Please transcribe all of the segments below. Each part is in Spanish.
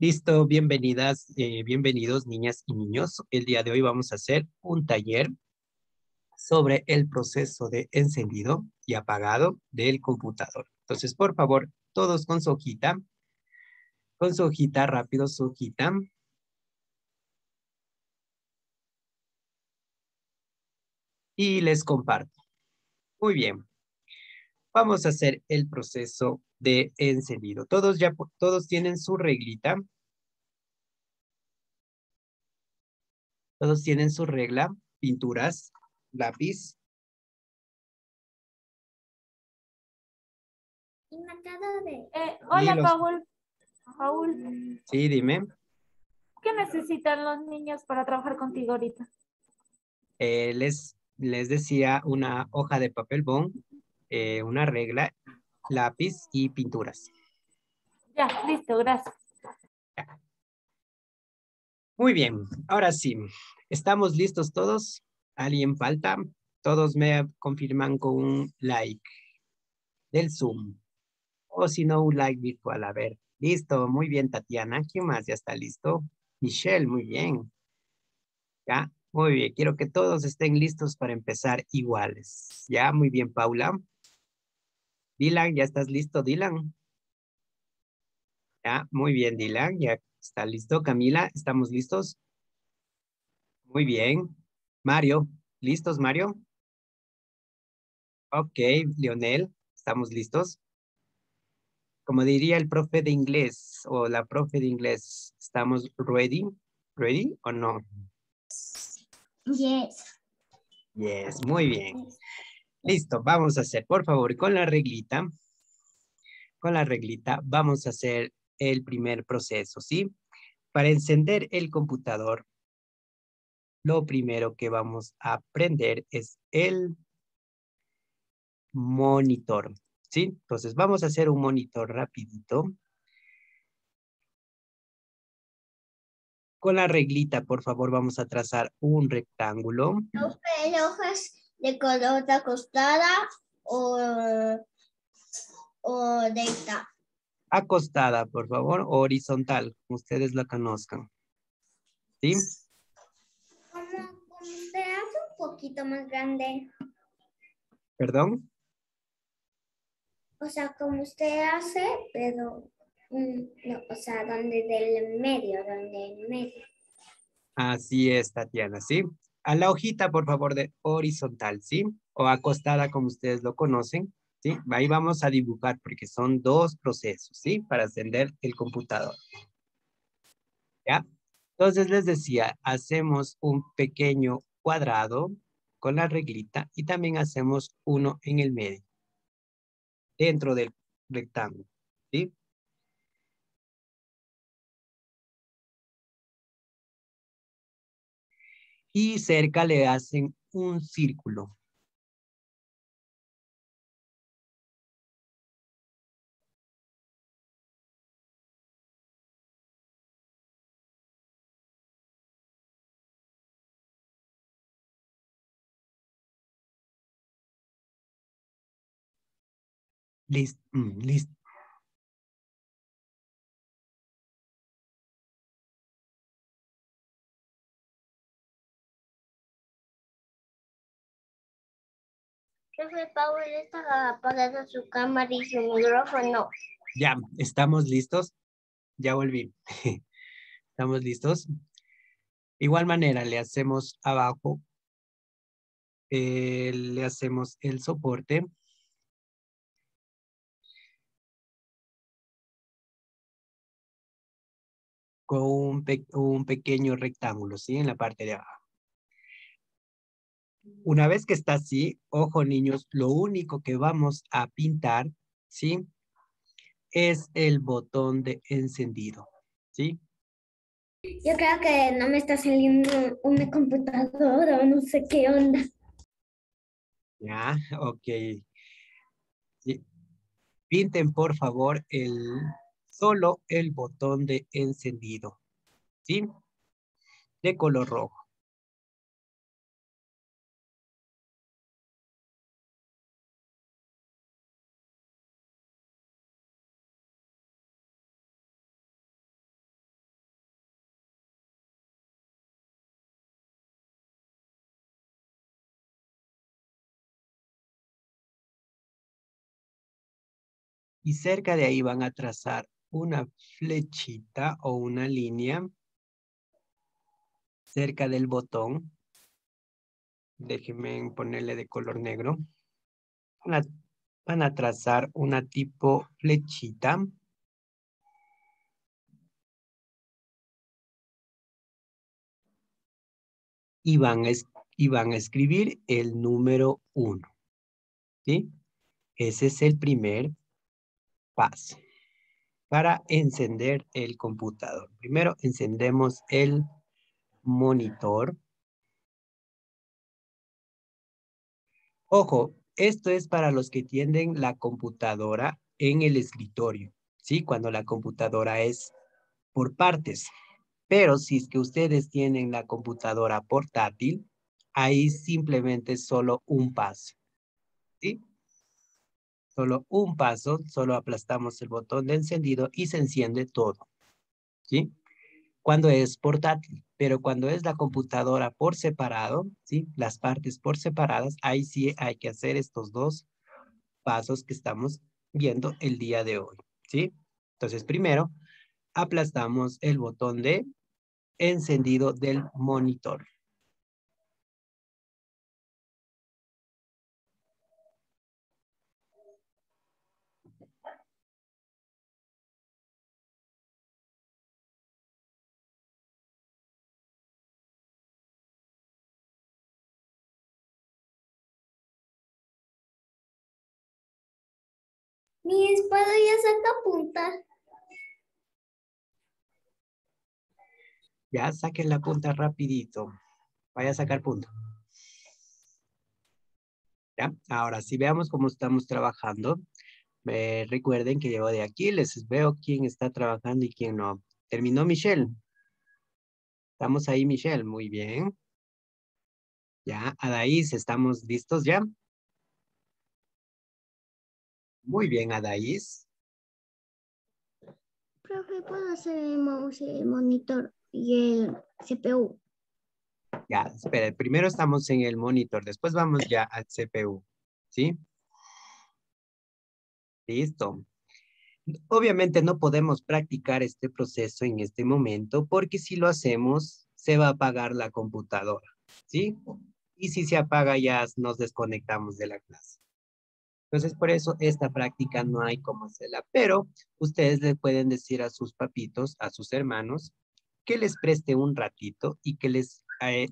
Listo, bienvenidas, eh, bienvenidos niñas y niños. El día de hoy vamos a hacer un taller sobre el proceso de encendido y apagado del computador. Entonces, por favor, todos con su hojita, con su hojita, rápido su hojita. Y les comparto. Muy bien. Vamos a hacer el proceso de encendido. Todos ya, todos tienen su reglita. Todos tienen su regla, pinturas, lápiz. Eh, hola, Paul. Paul. Sí, dime. ¿Qué necesitan los niños para trabajar contigo ahorita? Eh, les, les decía una hoja de papel bond, eh, una regla, lápiz y pinturas. Ya, listo, gracias. Muy bien, ahora sí, ¿estamos listos todos? ¿Alguien falta? Todos me confirman con un like del Zoom. O si no, un like virtual. A ver, listo, muy bien, Tatiana. ¿Quién más ya está listo? Michelle, muy bien. Ya, muy bien. Quiero que todos estén listos para empezar iguales. Ya, muy bien, Paula. Dylan, ¿ya estás listo, Dylan? Ya, muy bien, Dylan. Ya está listo. Camila, ¿estamos listos? Muy bien. Mario, ¿listos, Mario? Ok, Leonel, ¿estamos listos? Como diría el profe de inglés o la profe de inglés, ¿estamos ready? ¿Ready o no? Yes. Yes, muy bien. Listo, vamos a hacer, por favor, con la reglita, con la reglita, vamos a hacer el primer proceso, ¿sí? Para encender el computador, lo primero que vamos a aprender es el monitor, ¿sí? Entonces, vamos a hacer un monitor rapidito. Con la reglita, por favor, vamos a trazar un rectángulo. De color acostada o, o recta? Acostada, por favor, horizontal, como ustedes la conozcan. ¿Sí? Como, se hace un poquito más grande. ¿Perdón? O sea, como usted hace, pero, mm, no, o sea, donde del medio, donde en medio. Así es, Tatiana, ¿sí? A la hojita, por favor, de horizontal, ¿sí? O acostada, como ustedes lo conocen, ¿sí? Ahí vamos a dibujar porque son dos procesos, ¿sí? Para encender el computador. ¿Ya? Entonces les decía, hacemos un pequeño cuadrado con la reglita y también hacemos uno en el medio, dentro del rectángulo, ¿sí? Y cerca le hacen un círculo. Listo, mm, Profe Paul está apagando su cámara y su micrófono. Ya, ¿estamos listos? Ya volví. ¿Estamos listos? Igual manera, le hacemos abajo, eh, le hacemos el soporte. Con un pequeño rectángulo, ¿sí? En la parte de abajo. Una vez que está así, ojo niños, lo único que vamos a pintar, ¿sí? Es el botón de encendido, ¿sí? Yo creo que no me está saliendo una computadora o no sé qué onda. Ya, ok. Pinten por favor el, solo el botón de encendido, ¿sí? De color rojo. Y cerca de ahí van a trazar una flechita o una línea cerca del botón. Déjenme ponerle de color negro. Van a, trazar una tipo flechita. Y van, a, y van a escribir el número uno. ¿Sí? Ese es el primer paso para encender el computador. Primero encendemos el monitor. Ojo, esto es para los que tienen la computadora en el escritorio, ¿sí? Cuando la computadora es por partes. Pero si es que ustedes tienen la computadora portátil, ahí simplemente solo un paso, ¿sí? Solo un paso, solo aplastamos el botón de encendido y se enciende todo, ¿sí? Cuando es portátil, pero cuando es la computadora por separado, ¿sí? Las partes por separadas, ahí sí hay que hacer estos dos pasos que estamos viendo el día de hoy, ¿sí? Entonces, primero, aplastamos el botón de encendido del monitor. Espada ya saca punta. Ya saquen la punta rapidito. Vaya a sacar punta. Ya, ahora si veamos cómo estamos trabajando. recuerden que yo de aquí les veo quién está trabajando y quién no. Terminó Michelle. Estamos ahí, Michelle. Muy bien. Ya, Adaís, ¿estamos listos ya? Muy bien, Adaís. Profe, ¿puedo hacer el monitor y el CPU? Ya, espera, primero estamos en el monitor, después vamos ya al CPU, ¿sí? Listo. Obviamente no podemos practicar este proceso en este momento porque si lo hacemos se va a apagar la computadora, ¿sí? Y si se apaga ya nos desconectamos de la clase. Entonces, por eso esta práctica no hay cómo hacerla, pero ustedes le pueden decir a sus papitos, a sus hermanos, que les preste un ratito y que les, eh,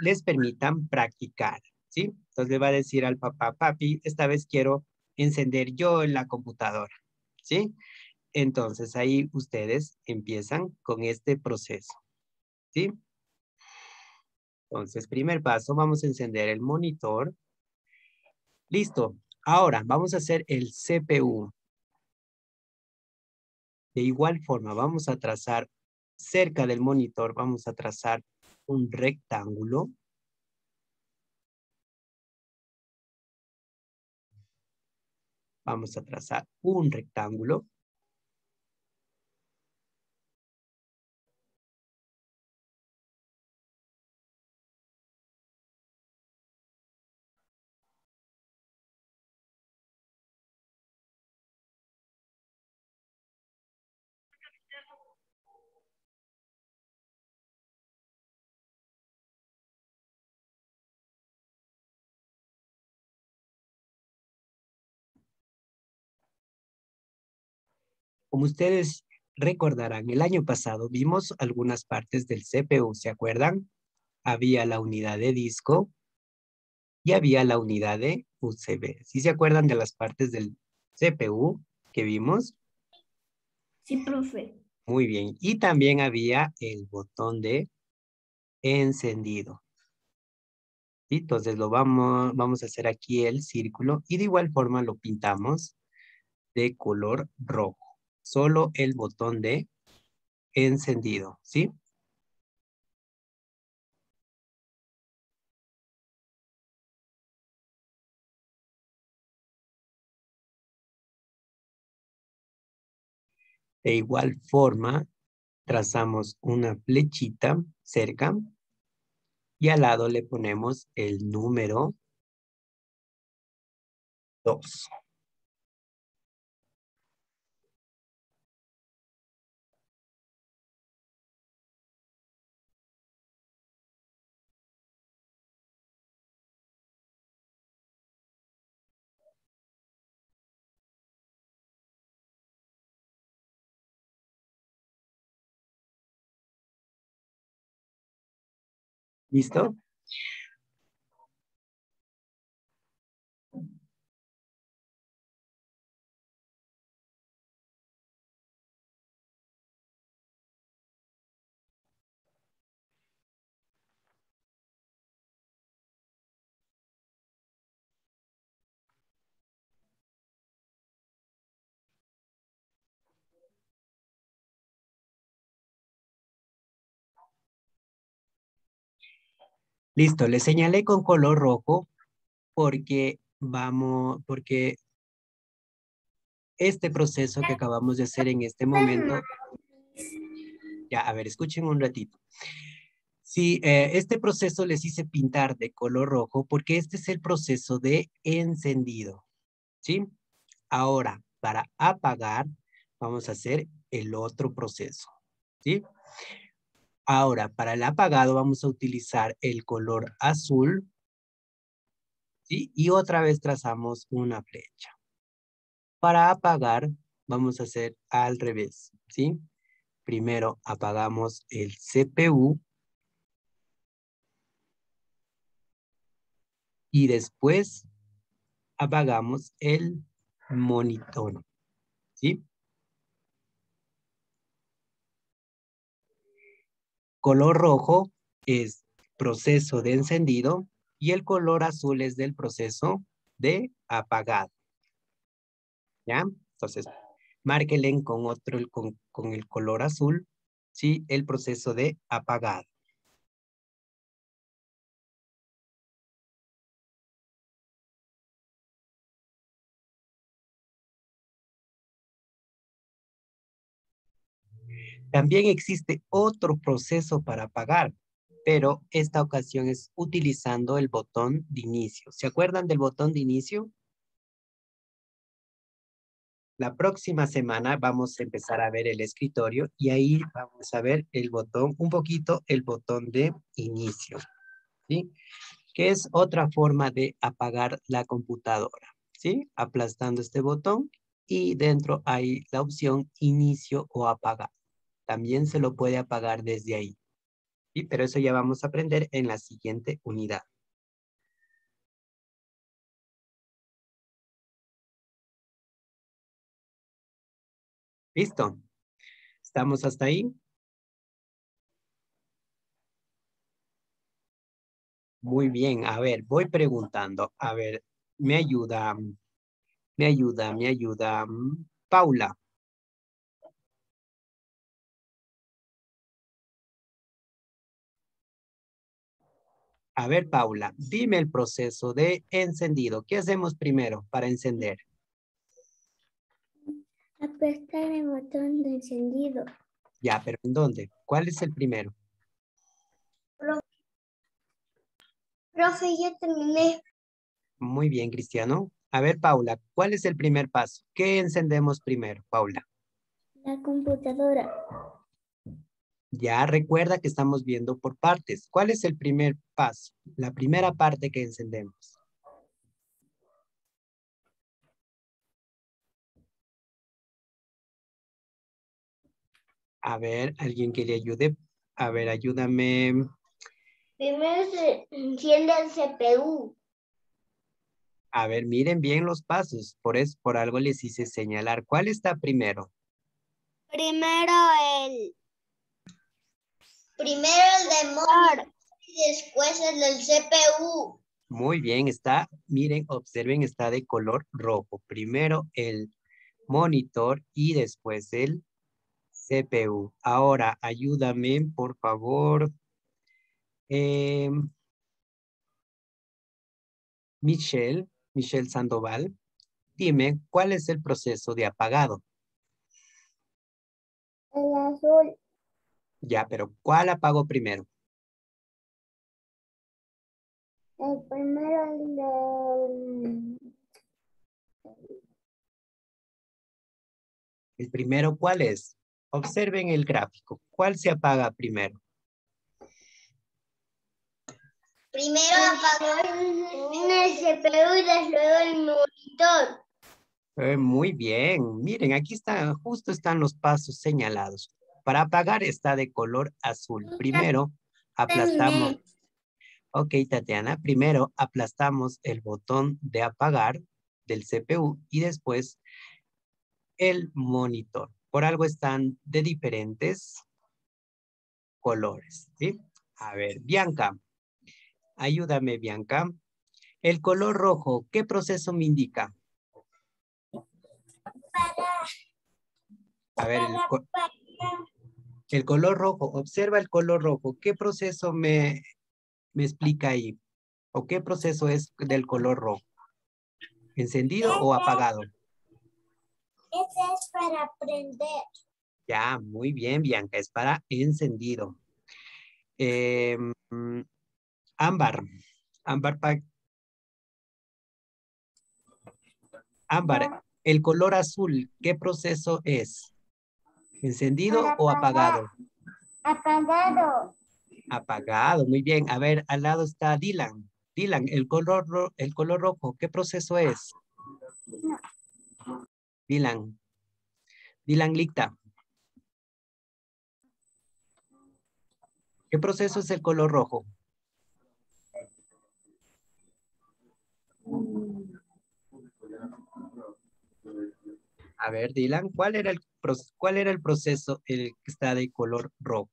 les permitan practicar, ¿sí? Entonces le va a decir al papá, papi, esta vez quiero encender yo la computadora, ¿sí? Entonces ahí ustedes empiezan con este proceso, ¿sí? Entonces, primer paso, vamos a encender el monitor. Listo, Ahora, vamos a hacer el CPU. De igual forma, vamos a trazar cerca del monitor, vamos a trazar un rectángulo. Vamos a trazar un rectángulo. Como ustedes recordarán, el año pasado vimos algunas partes del CPU, ¿se acuerdan? Había la unidad de disco y había la unidad de USB. ¿Sí se acuerdan de las partes del CPU que vimos? Sí, profe. Muy bien. Y también había el botón de encendido. Entonces lo vamos, vamos a hacer aquí el círculo y de igual forma lo pintamos de color rojo solo el botón de encendido, ¿sí? De igual forma, trazamos una flechita cerca y al lado le ponemos el número 2. ¿Listo? Listo, le señalé con color rojo porque vamos, porque este proceso que acabamos de hacer en este momento, ya, a ver, escuchen un ratito. Sí, eh, este proceso les hice pintar de color rojo porque este es el proceso de encendido, ¿sí? Ahora, para apagar, vamos a hacer el otro proceso, ¿sí? Ahora, para el apagado vamos a utilizar el color azul. Y otra vez trazamos una flecha. Para apagar vamos a hacer al revés. ¿sí? Primero apagamos el CPU. Y después apagamos el monitor. ¿Sí? Color rojo es proceso de encendido y el color azul es del proceso de apagado. ¿Ya? Entonces, márquenle con otro, con, con el color azul, ¿sí? El proceso de apagado. También existe otro proceso para apagar, pero esta ocasión es utilizando el botón de inicio. ¿Se acuerdan del botón de inicio? La próxima semana vamos a empezar a ver el escritorio y ahí vamos a ver el botón, un poquito el botón de inicio, ¿sí? Que es otra forma de apagar la computadora, ¿sí? Aplastando este botón y dentro hay la opción inicio o apagar también se lo puede apagar desde ahí. ¿sí? Pero eso ya vamos a aprender en la siguiente unidad. ¿Listo? ¿Estamos hasta ahí? Muy bien, a ver, voy preguntando. A ver, me ayuda, me ayuda, me ayuda. Paula, A ver, Paula, dime el proceso de encendido. ¿Qué hacemos primero para encender? Apretar el botón de encendido. Ya, pero ¿en dónde? ¿Cuál es el primero? Profe, ya terminé. Muy bien, Cristiano. A ver, Paula, ¿cuál es el primer paso? ¿Qué encendemos primero, Paula? La computadora. Ya recuerda que estamos viendo por partes. ¿Cuál es el primer paso? La primera parte que encendemos. A ver, alguien que le ayude. A ver, ayúdame. Primero se enciende el CPU. A ver, miren bien los pasos. Por eso, por algo les hice señalar. ¿Cuál está primero? Primero el Primero el de monitor y después el del CPU. Muy bien, está, miren, observen, está de color rojo. Primero el monitor y después el CPU. Ahora, ayúdame, por favor. Em, Michelle, Michelle Sandoval, dime, ¿cuál es el proceso de apagado? El azul. Ya, pero ¿cuál apago primero? El primero el ¿El primero cuál es? Observen el gráfico. ¿Cuál se apaga primero? Primero apagó el CPU y luego el monitor. Eh, muy bien. Miren, aquí están, justo están los pasos señalados. Para apagar está de color azul. Primero aplastamos, Ok, Tatiana, primero aplastamos el botón de apagar del CPU y después el monitor. Por algo están de diferentes colores, ¿sí? A ver, Bianca, ayúdame, Bianca. El color rojo, ¿qué proceso me indica? A ver, el, color rojo, observa el color rojo. ¿Qué proceso me, me explica ahí? ¿O qué proceso es del color rojo? ¿Encendido o apagado? Ese es para prender. Ya, muy bien, Bianca, es para encendido. Eh, ámbar, ámbar, ámbar, el color azul, ¿qué proceso es? ¿Encendido o apagado? Apagado. Apagado, muy bien. A ver, al lado está Dylan. Dylan, el color, el color rojo, ¿qué proceso es? Dylan. Dylan Licta. ¿Qué proceso es el color rojo? A ver, Dylan, ¿cuál era el, cuál era el proceso el que está de color rojo?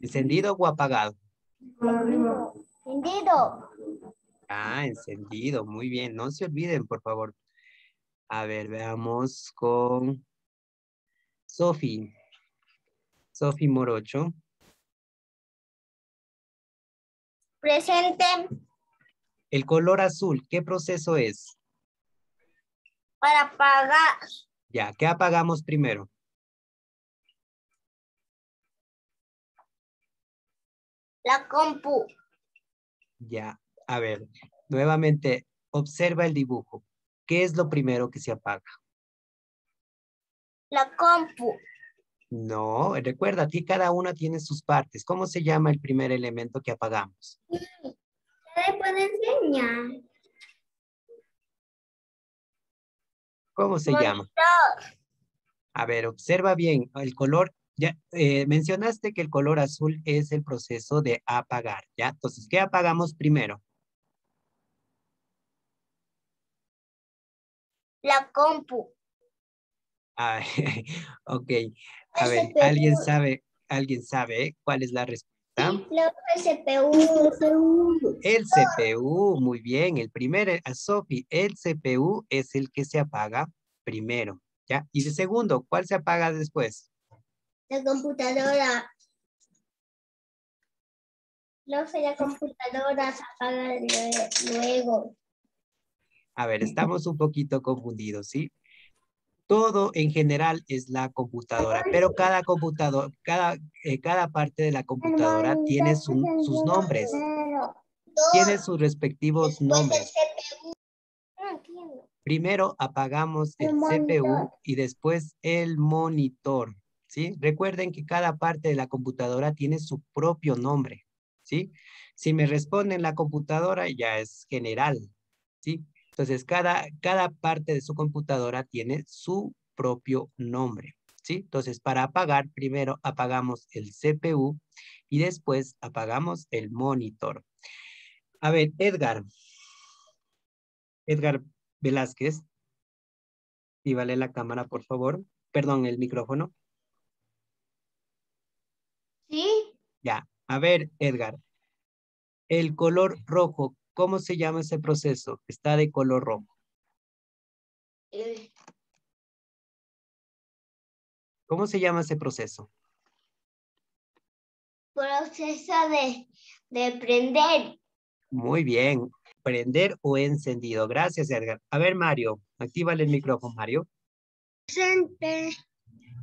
¿Encendido o apagado? Encendido. Ah, encendido. Muy bien. No se olviden, por favor. A ver, veamos con Sofi. Sofi Morocho. Presente. El color azul, ¿qué proceso es? Para apagar. Ya, ¿qué apagamos primero? La compu. Ya, a ver, nuevamente, observa el dibujo. ¿Qué es lo primero que se apaga? La compu. No, recuerda, aquí cada una tiene sus partes. ¿Cómo se llama el primer elemento que apagamos? ¿Se puede enseñar? ¿Cómo se llama? A ver, observa bien el color. Ya eh, mencionaste que el color azul es el proceso de apagar, ¿ya? Entonces, ¿qué apagamos primero? La compu. Ah, ok. A ver, ¿alguien sabe, alguien sabe cuál es la respuesta? CPU. El CPU, muy bien. El primero, a Sophie, el CPU es el que se apaga primero, ¿ya? Y de segundo, ¿cuál se apaga después? La computadora. No sé, la computadora se apaga luego. A ver, estamos un poquito confundidos, ¿sí? Todo en general es la computadora, pero cada computador, cada, eh, cada parte de la computadora tiene sus nombres. Tiene sus respectivos nombres. Primero apagamos el CPU y después el monitor, ¿sí? Recuerden que cada parte de la computadora tiene su propio nombre, ¿sí? Si me responden la computadora ya es general, ¿sí? Entonces, cada, cada parte de su computadora tiene su propio nombre, ¿sí? Entonces, para apagar, primero apagamos el CPU y después apagamos el monitor. A ver, Edgar. Edgar Velázquez. Y vale la cámara, por favor. Perdón, el micrófono. ¿Sí? Ya. A ver, Edgar. El color rojo, ¿Cómo se llama ese proceso? Está de color rojo. ¿Cómo se llama ese proceso? Proceso de, de prender. Muy bien. Prender o encendido. Gracias, Edgar. A ver, Mario. Actívale el micrófono, Mario. Presente.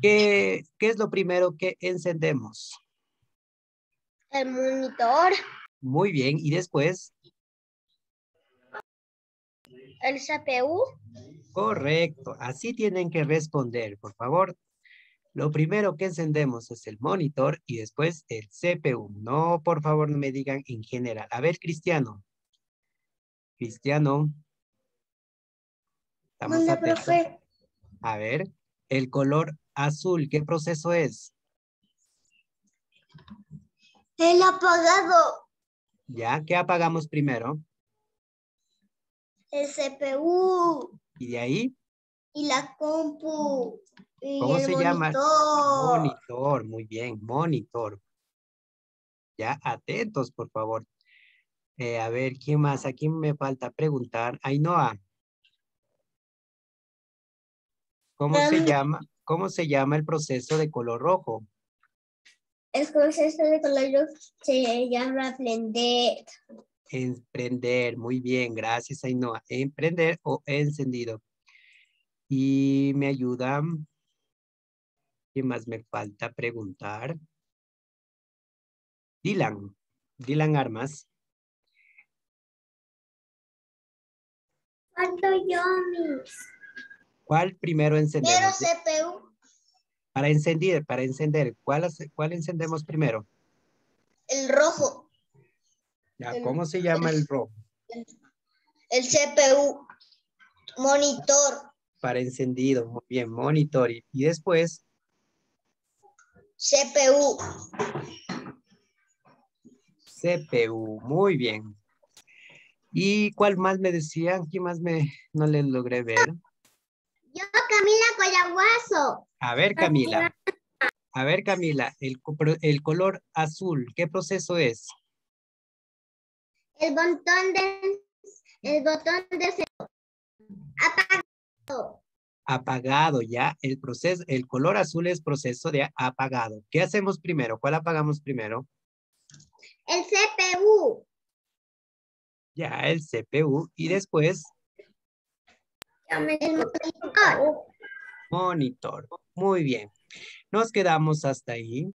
¿Qué, ¿Qué es lo primero que encendemos? El monitor. Muy bien. ¿Y después? El CPU? Correcto, así tienen que responder, por favor. Lo primero que encendemos es el monitor y después el CPU. No, por favor, no me digan en general. A ver, Cristiano. Cristiano. Estamos atentos. A ver, el color azul, ¿qué proceso es? El apagado. ¿Ya? ¿Qué apagamos primero? El CPU. ¿Y de ahí? Y la compu. Y ¿Cómo el se llama? monitor. Muy bien, monitor. Ya, atentos, por favor. Eh, a ver, ¿quién más? ¿A quién me falta preguntar? Ainhoa. ¿Cómo se llama? ¿Cómo se llama el proceso de color rojo? El proceso de color se llama blender. Emprender, muy bien, gracias Ainhoa. Emprender o encendido. Y me ayuda. ¿Qué más me falta preguntar? Dylan. Dylan Armas. Falto yo. ¿Cuál primero encendemos? CPU. Para encender, para encender. ¿Cuál, cuál encendemos primero? El rojo. Ya, El- ¿Cómo se llama el rojo? El CPU. Monitor. Para encendido, muy bien, monitor. Y, y después, CPU. CPU, muy bien. ¿Y cuál más me decían? ¿Qué más me no le logré ver? Yo, Camila Coyaguazo. A ver, Camila. A ver, Camila, el, el color azul, ¿qué proceso es? El botón de. El botón de. Apagado. Apagado, ya. El proceso, el color azul es proceso de apagado. ¿Qué hacemos primero? ¿Cuál apagamos primero? El CPU. Ya, el CPU. Y después, El monitor. monitor. Muy bien. Nos quedamos hasta ahí.